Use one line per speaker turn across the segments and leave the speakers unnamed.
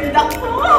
된다고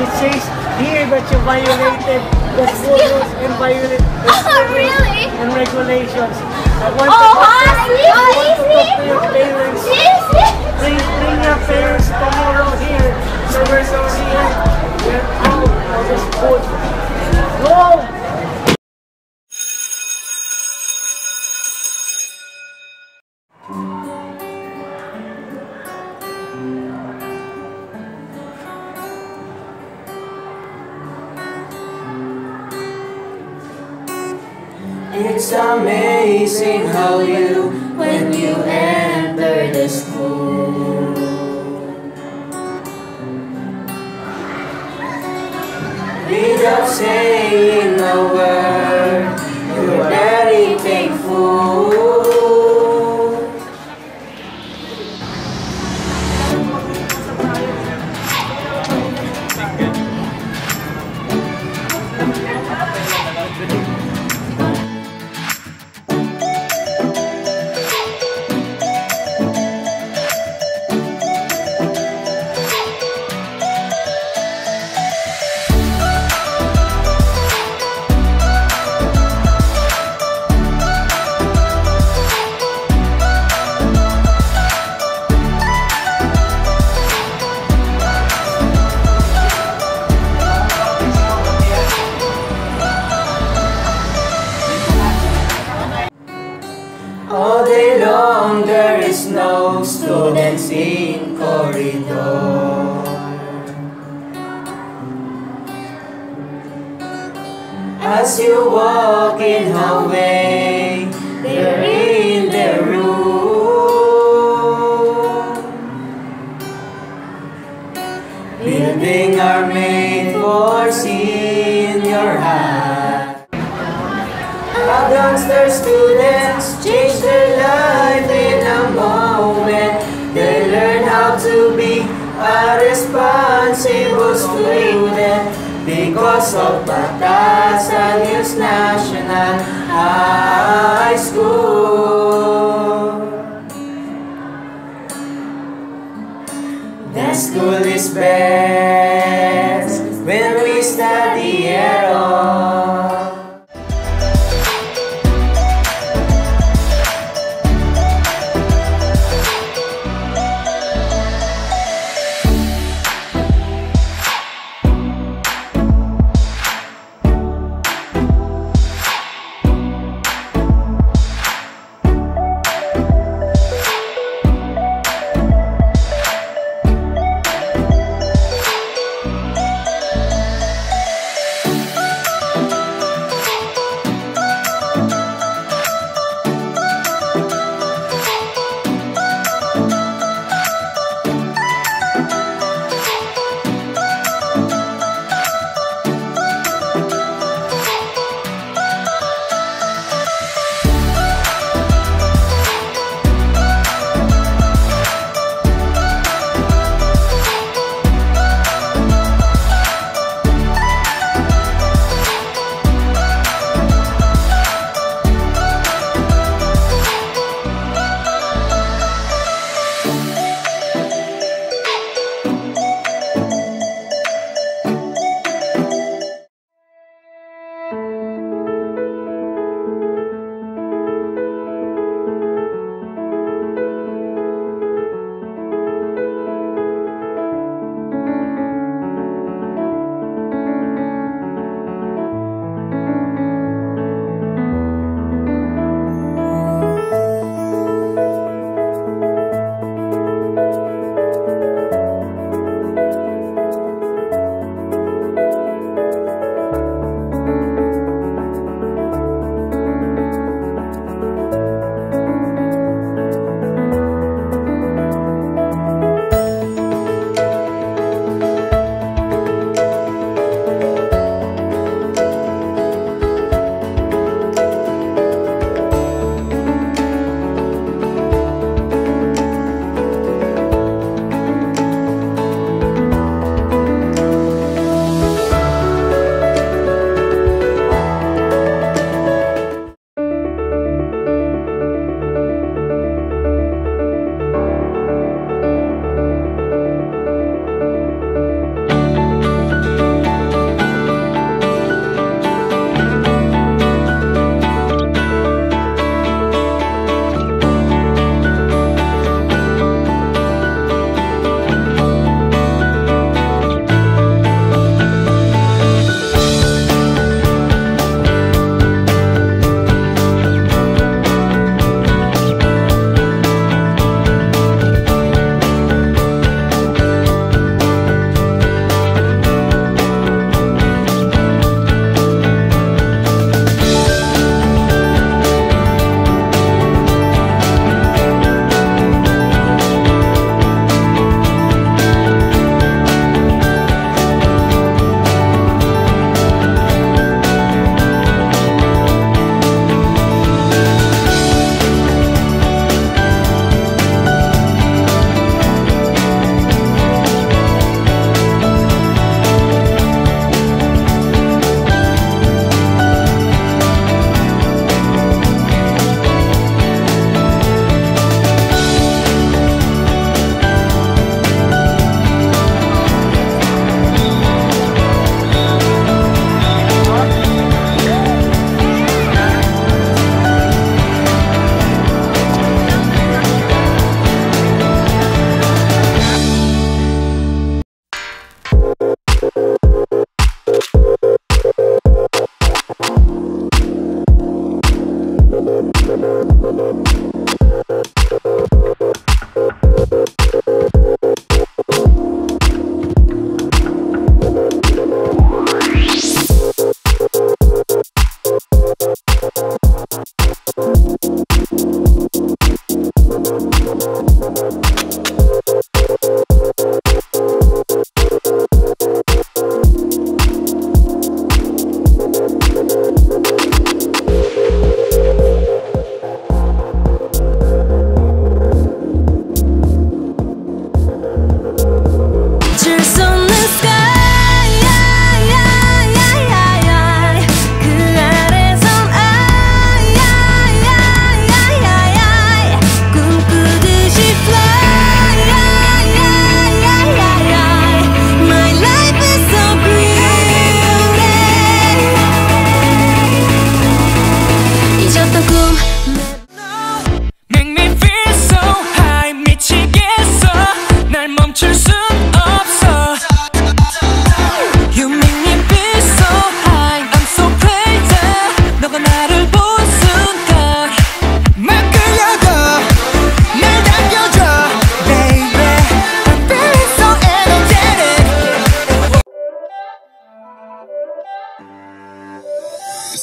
It says here that you violated the school rules and violated the oh,
really?
and regulations. I want
oh,
to talk,
to,
I want to, your parents.
Please
bring, bring your parents tomorrow here.
It's amazing how you, when you enter the school. Without saying a word, As you walk in hallway, they're in their room. Building are made for seeing your high. How gangster students change their life in a moment. They learn how to be a responsible student because of Batasan Hills National High School. The school is best